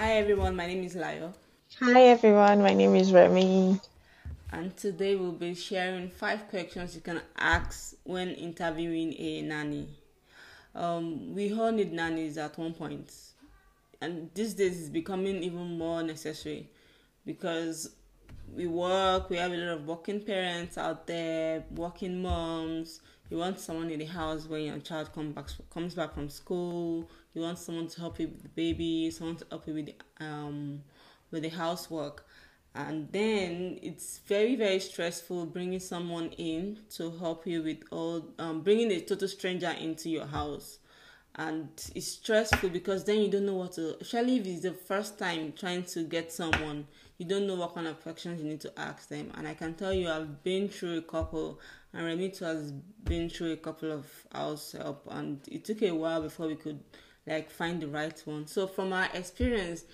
Hi everyone, my name is Layoh. Hi everyone, my name is Remmy. And today we'll be sharing five questions you can ask when interviewing a nanny. Um, we all need nannies at one point, and these days it's becoming even more necessary because we work, we have a lot of working parents out there, working moms. You want someone in the house when your child come back, comes back from school. You want someone to help you with the baby, someone to help you with the, um, with the housework. And then it's very, very stressful bringing someone in to help you with all, um, bringing a total stranger into your house and it's stressful because then you don't know what to especially if it's the first time trying to get someone you don't know what kind of questions you need to ask them and i can tell you i've been through a couple and remmy has been through a couple of house help and it took a while before we could like find the right one so from our experience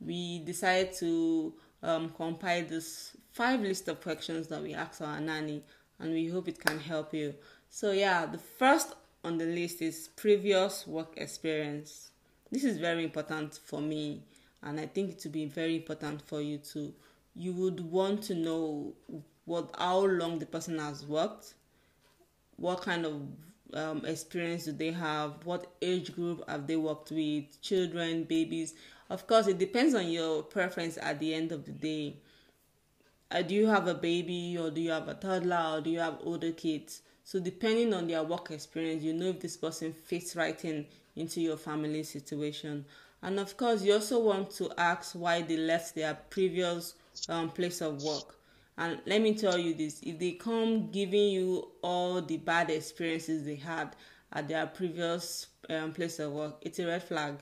we decided to um, compile this five list of questions that we ask our nanny and we hope it can help you so yeah the first on the list is previous work experience. This is very important for me, and I think it will be very important for you too. You would want to know what how long the person has worked, what kind of um, experience do they have, what age group have they worked with, children, babies. Of course, it depends on your preference at the end of the day. Uh, do you have a baby, or do you have a toddler, or do you have older kids? So depending on their work experience, you know if this person fits right in into your family situation. And of course, you also want to ask why they left their previous um, place of work. And let me tell you this if they come giving you all the bad experiences they had at their previous um, place of work, it's a red flag.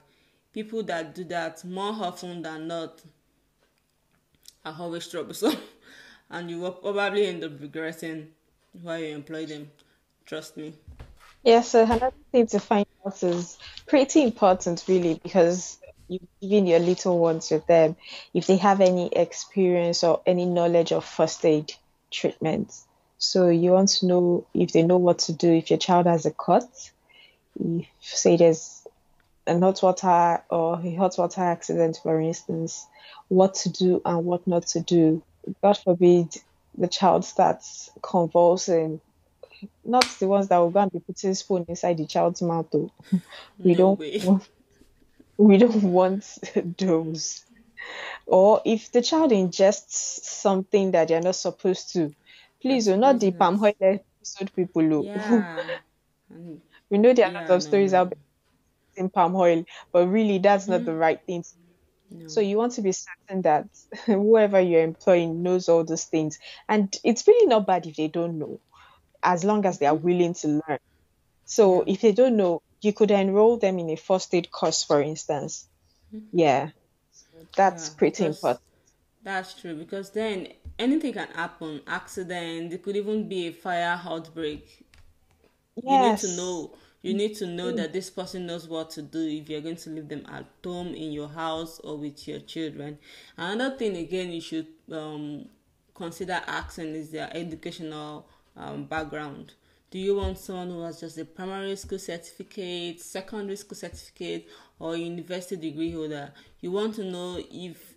People that do that more often than not are always troublesome, and you will probably end up regretting why you employ them. Trust me. Yeah, so another thing to find out is pretty important, really, because you're giving your little ones with them if they have any experience or any knowledge of first aid treatments. So you want to know if they know what to do if your child has a cut, if say there's a hot water or a hot water accident, for instance, what to do and what not to do. God forbid the child starts convulsing, not the ones that will go and be putting spoon inside the child's mouth. Though. We no don't. We don't want those. Or if the child ingests something that they're not supposed to, please do not the palm oil episode people. Look. Yeah. we know there are yeah, lots of stories no. out in palm oil, but really that's mm not the mm-hmm. right thing to no. So you want to be certain that whoever you're employing knows all those things. And it's really not bad if they don't know, as long as they are willing to learn. So if they don't know, you could enroll them in a first aid course, for instance. Mm-hmm. Yeah, that's yeah, pretty important. That's true because then anything can happen accident, it could even be a fire outbreak. Yes. You need to know you need to know that this person knows what to do if you're going to leave them at home in your house or with your children another thing again you should um, consider asking is their educational um, background do you want someone who has just a primary school certificate secondary school certificate or university degree holder? You want to know if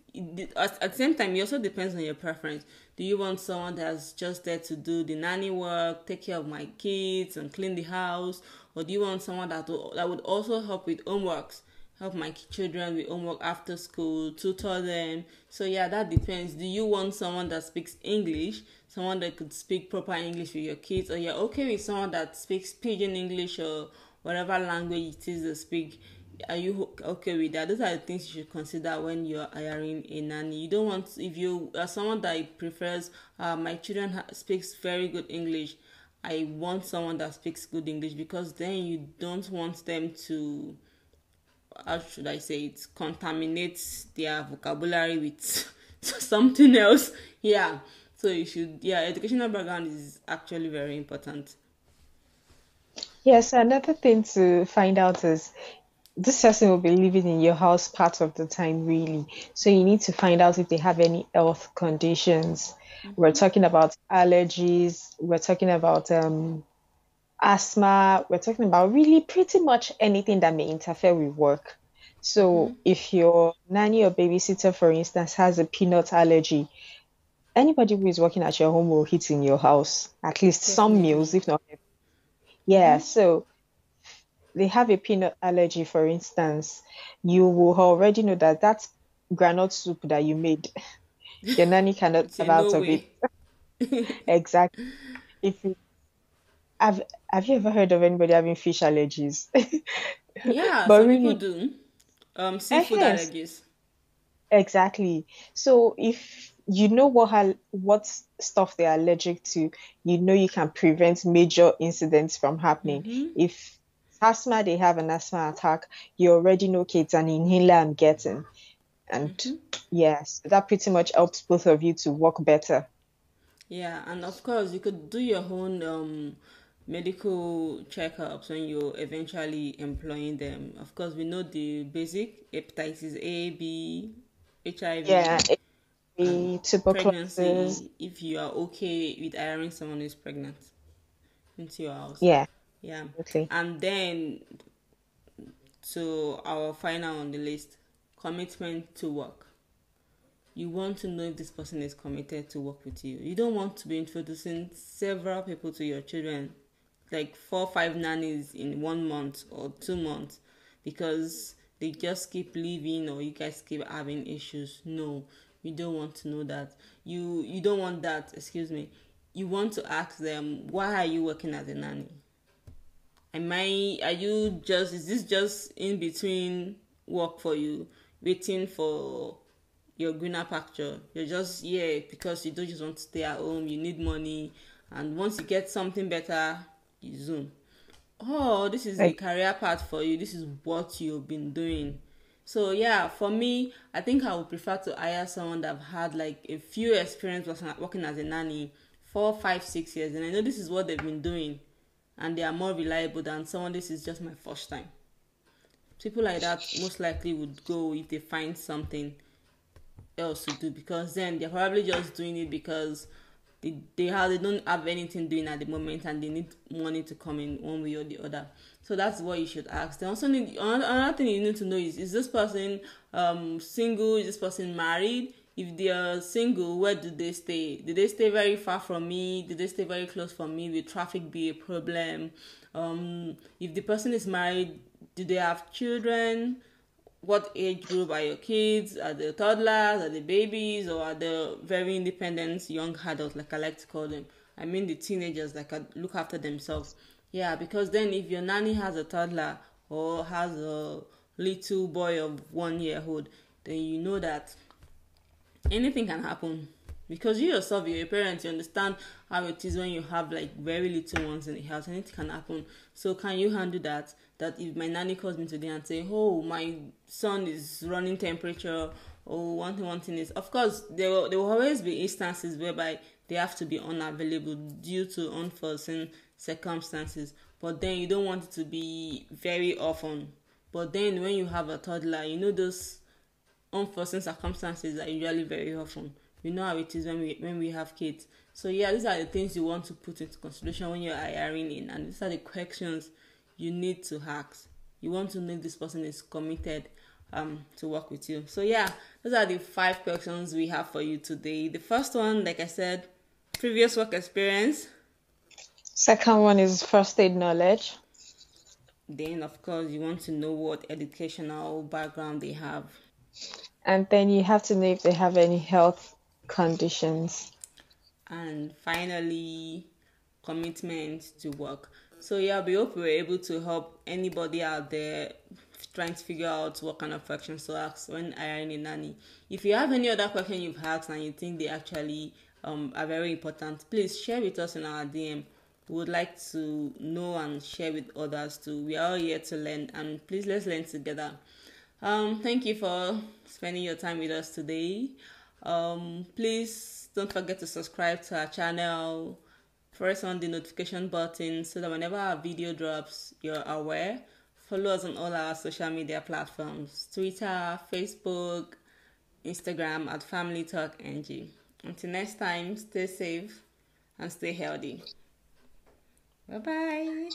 at, the same time, it also depends on your preference. Do you want someone that's just there to do the nanny work, take care of my kids, and clean the house, or do you want someone that will, that would also help with homeworks, help my children with homework after school, tutor them? So yeah, that depends. Do you want someone that speaks English, someone that could speak proper English with your kids, or you're okay with someone that speaks pidgin English or whatever language it is they speak? are you okay with that? Those are the things you should consider when you're hiring a nanny. You don't want if you are someone that prefers uh, my children speaks very good English. I want someone that speaks good English because then you don't want them to how should I say it contaminates their vocabulary with something else. Yeah. So you should yeah, educational background is actually very important. Yes, another thing to find out is this person will be living in your house part of the time, really. So you need to find out if they have any health conditions. Mm-hmm. We're talking about allergies. We're talking about um, asthma. We're talking about really pretty much anything that may interfere with work. So mm-hmm. if your nanny or babysitter, for instance, has a peanut allergy, anybody who is working at your home will hit in your house at least some meals, if not. Yeah, mm-hmm. so they have a peanut allergy, for instance, you will already know that that groundnut soup that you made, your nanny cannot have out no of way. it. exactly. If you have, have you ever heard of anybody having fish allergies? yeah, but some really, people do. Um, seafood yes, allergies. Exactly. So if you know what what stuff they're allergic to, you know you can prevent major incidents from happening. Mm-hmm. If asthma, they have an asthma attack, you already know okay, it's an inhaler I'm getting. And mm-hmm. yes, that pretty much helps both of you to work better. Yeah, and of course you could do your own um medical checkups when you're eventually employing them. Of course, we know the basic hepatitis A, B, HIV. Yeah, tuberculosis. Pregnancy, if you are okay with hiring someone who's pregnant into your house. Yeah. Yeah. Okay. And then, so our final on the list commitment to work. You want to know if this person is committed to work with you. You don't want to be introducing several people to your children like four five nannies in one month or two months because they just keep leaving or you guys keep having issues. No you don't want to know that. You you don't want that excuse me. You want to ask them why are you working as a nanny? Am i are you just is this just in between work for you waiting for your greener pasture? You're just yeah because you don't just want to stay at home. You need money. And once you get something better Zoom. Oh, this is a career path for you. This is what you've been doing. So yeah, for me, I think I would prefer to hire someone that have had like a few experience working as a nanny, four, five, six years, and I know this is what they've been doing, and they are more reliable than someone. This is just my first time. People like that most likely would go if they find something else to do because then they're probably just doing it because they, they have they don't have anything doing at the moment and they need money to come in one way or the other. So that's what you should ask. They also need another thing you need to know is is this person um single? Is this person married? If they are single where do they stay? Do they stay very far from me? Do they stay very close from me? Will traffic be a problem? Um if the person is married do they have children what age group are your kids? Are they toddlers? Are they babies? Or are they very independent young adults, like I like to call them? I mean the teenagers that can look after themselves. Yeah, because then if your nanny has a toddler or has a little boy of one year old, then you know that anything can happen. Because you yourself, you're a parent, you understand how it is when you have like very little ones in the house. Anything can happen. So can you handle that? That if my nanny calls me today and say, "Oh, my son is running temperature," or one thing, one thing is, of course, there will there will always be instances whereby they have to be unavailable due to unforeseen circumstances. But then you don't want it to be very often. But then when you have a toddler, you know those unforeseen circumstances are usually very often. You know how it is when we when we have kids. So yeah, these are the things you want to put into consideration when you're hiring in, and these are the questions you need to ask. You want to know if this person is committed um, to work with you. So yeah, those are the five questions we have for you today. The first one, like I said, previous work experience. Second one is first aid knowledge. Then, of course, you want to know what educational background they have. And then you have to know if they have any health conditions. And finally, commitment to work. So yeah, we hope we were able to help anybody out there trying to figure out what kind of questions to ask when hiring a nanny. If you have any other question you've asked and you think they actually um, are very important, please share with us in our DM. We would like to know and share with others too. We are all here to learn and please let's learn together. Um, thank you for spending your time with us today. Um, please don't forget to subscribe to our channel press on the notification button so that whenever our video drops, you're aware. Follow us on all our social media platforms Twitter, Facebook, Instagram at Family Talk NG. Until next time, stay safe and stay healthy. Bye bye.